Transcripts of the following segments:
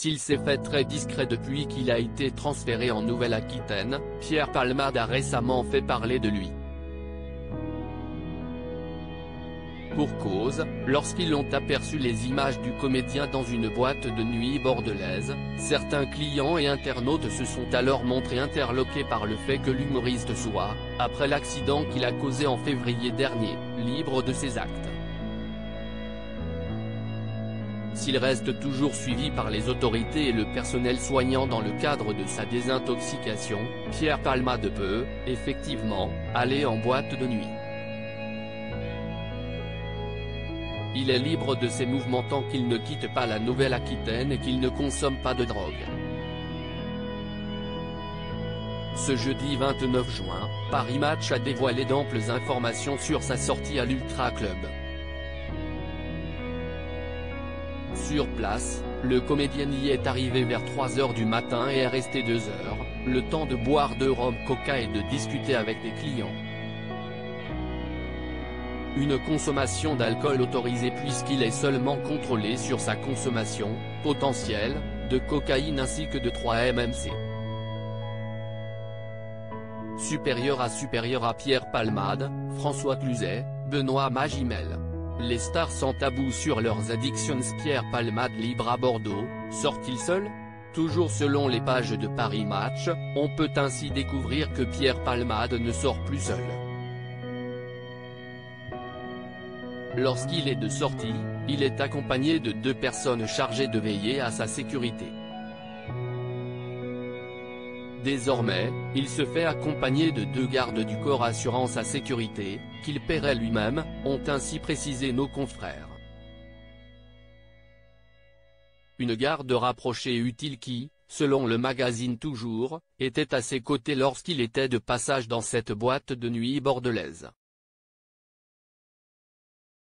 S'il s'est fait très discret depuis qu'il a été transféré en Nouvelle-Aquitaine, Pierre Palmade a récemment fait parler de lui. Pour cause, lorsqu'ils ont aperçu les images du comédien dans une boîte de nuit bordelaise, certains clients et internautes se sont alors montrés interloqués par le fait que l'humoriste soit, après l'accident qu'il a causé en février dernier, libre de ses actes. S'il reste toujours suivi par les autorités et le personnel soignant dans le cadre de sa désintoxication, Pierre Palmade peut, effectivement, aller en boîte de nuit. Il est libre de ses mouvements tant qu'il ne quitte pas la Nouvelle-Aquitaine et qu'il ne consomme pas de drogue. Ce jeudi 29 juin, Paris Match a dévoilé d'amples informations sur sa sortie à l'Ultra Club. Sur place, le comédien y est arrivé vers 3h du matin et est resté 2 heures, le temps de boire de rhum coca et de discuter avec des clients. Une consommation d'alcool autorisée puisqu'il est seulement contrôlé sur sa consommation, potentielle, de cocaïne ainsi que de 3 MMC. Supérieur à supérieur à Pierre Palmade, François Cluzet, Benoît Magimel. Les stars sans tabou sur leurs addictions Pierre Palmade libre à Bordeaux, sort-il seul? Toujours selon les pages de Paris Match, on peut ainsi découvrir que Pierre Palmade ne sort plus seul. Lorsqu'il est de sortie, il est accompagné de deux personnes chargées de veiller à sa sécurité. Désormais, il se fait accompagner de deux gardes du corps assurant sa sécurité, qu'il paierait lui-même, ont ainsi précisé nos confrères. Une garde rapprochée utile qui, selon le magazine Toujours, était à ses côtés lorsqu'il était de passage dans cette boîte de nuit bordelaise.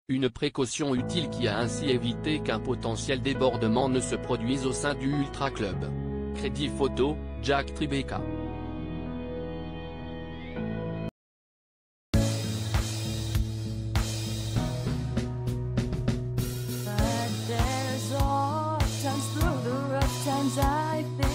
Une précaution utile qui a ainsi évité qu'un potentiel débordement ne se produise au sein du Ultra Club. Crédit photo, Jack Tribeca. But there's all times through the rough times I've been